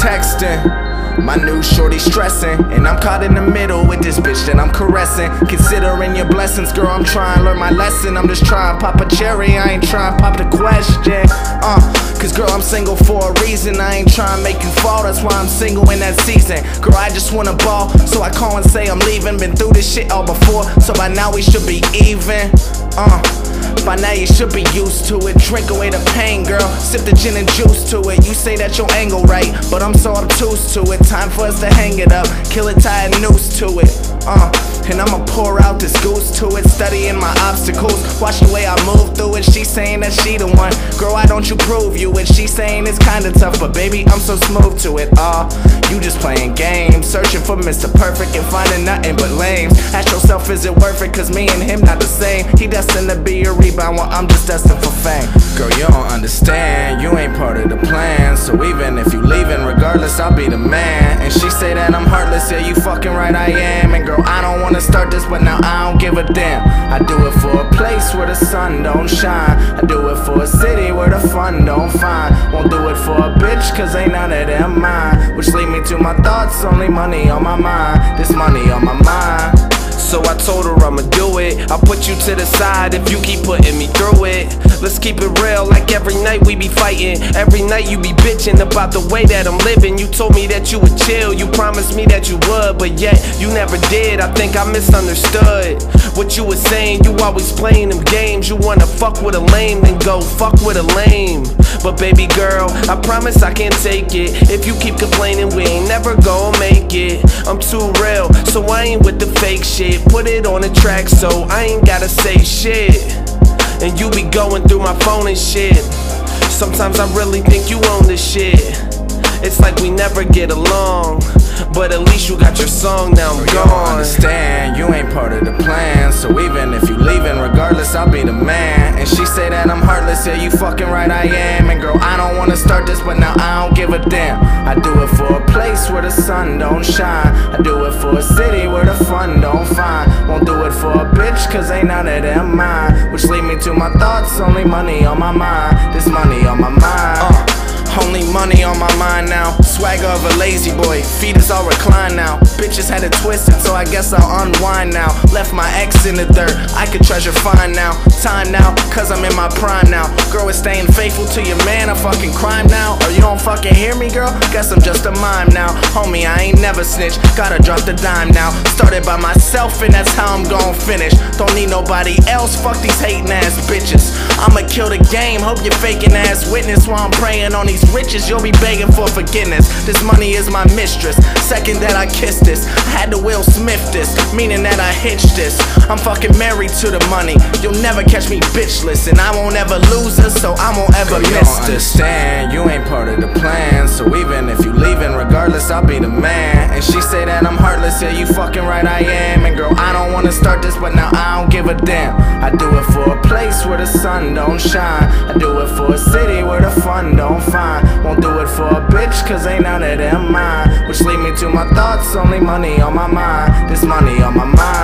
texting. My new shorty stressing, and I'm caught in the middle with this bitch that I'm caressing. Considering your blessings, girl, I'm trying to learn my lesson. I'm just trying to pop a cherry, I ain't trying to pop the question. Uh, cause girl, I'm single for a reason. I ain't trying to make you fall, that's why I'm single in that season. Girl, I just wanna ball, so I call and say I'm leaving. Been through this shit all before, so by now we should be even. Uh. Now you should be used to it. Drink away the pain, girl. Sip the gin and juice to it. You say that your angle right, but I'm so obtuse to it. Time for us to hang it up, kill it, tie a noose to it. Uh, and I'ma pour out this goose to it, studying my obstacles. Watch the way I move through it. She saying that she the one. Girl, why don't you prove you it? She saying it's kinda tough, but baby, I'm so smooth to it. Uh, you just playing games, searching for Mr. Perfect and finding nothing but lames. Ask yourself, is it worth it? Cause me and him not the same. He destined to be a rebound while I'm just destined for fame. Girl, you don't understand, you ain't part of the plan. So even if you leaving, regardless, I'll be the man. And she say that I'm heartless, yeah, you fucking right, I am. And girl, I don't wanna start this, but now I don't give a damn. I do it for a place where the sun don't shine. I do it for a city where the fun don't find. Won't do it for a bitch, cause ain't none of them mine. Which lead me to my thoughts, only money on my mind. This money on my mind. So I told her I'ma do it. I'll put you to the side if you keep putting me through it. Let's keep it real, like every night we be fighting. Every night you be bitching about the way that I'm living. You told me that you would chill, you promised me that you would, but yet you never did. I think I misunderstood what you were saying. You always playing them games. You wanna fuck with a lame, then go fuck with a lame. But baby girl, I promise I can't take it. If you keep complaining, we ain't never gonna make it. I'm too real, so I ain't with the fake shit. Put it on the track so I ain't gotta say shit. And you be going through my phone and shit. Sometimes I really think you own this shit. It's like we never get along. But at least you got your song, now I'm You don't gone. understand, you ain't part of the plan. So even if you leaving, regardless, I'll be the man. And she say that I'm heartless, yeah, you fucking right, I am. And girl, I don't wanna start this, but now I don't give a damn. I do it for a place where the sun don't shine. I do it for a city where the fun don't find. Won't do it for a bitch, cause ain't none of them mine. Which lead me to my thoughts, only money on my mind. This money on my mind. Uh. Only money on my mind now. Swagger of a lazy boy. Feet is all reclined now. Bitches had it twisted, so I guess I'll unwind now. Left my ex in the dirt. I could treasure fine now. Time now, cause I'm in my prime now. Girl is staying faithful to your man. A fucking crime now. Or you don't fucking hear me, girl? Guess I'm just a mime now. Homie, I ain't never snitch. Gotta drop the dime now. Started by myself, and that's how I'm gon' finish. Don't need nobody else. Fuck these hating ass bitches. I'ma kill the game. Hope you're faking ass witness while I'm praying on these riches. You'll be begging for forgiveness. This money is my mistress. Second that I kissed this, I had to Will Smith this, meaning that I hitched this. I'm fucking married to the money. You'll never catch me bitchless, and I won't ever lose this, so I won't ever you miss don't this. understand, you ain't part of the plan. So even if you leaving, regardless, I'll be the man. And she say that I'm heartless, yeah, you fucking right, I am. And girl, I don't wanna start this, but now I don't give a damn. I do it for a place where the sun don't shine. I do it for a city where the fun don't find. Won't do it for a bitch, cause ain't none of them mine. Which lead me to my thoughts, only money on my mind. This money on my mind.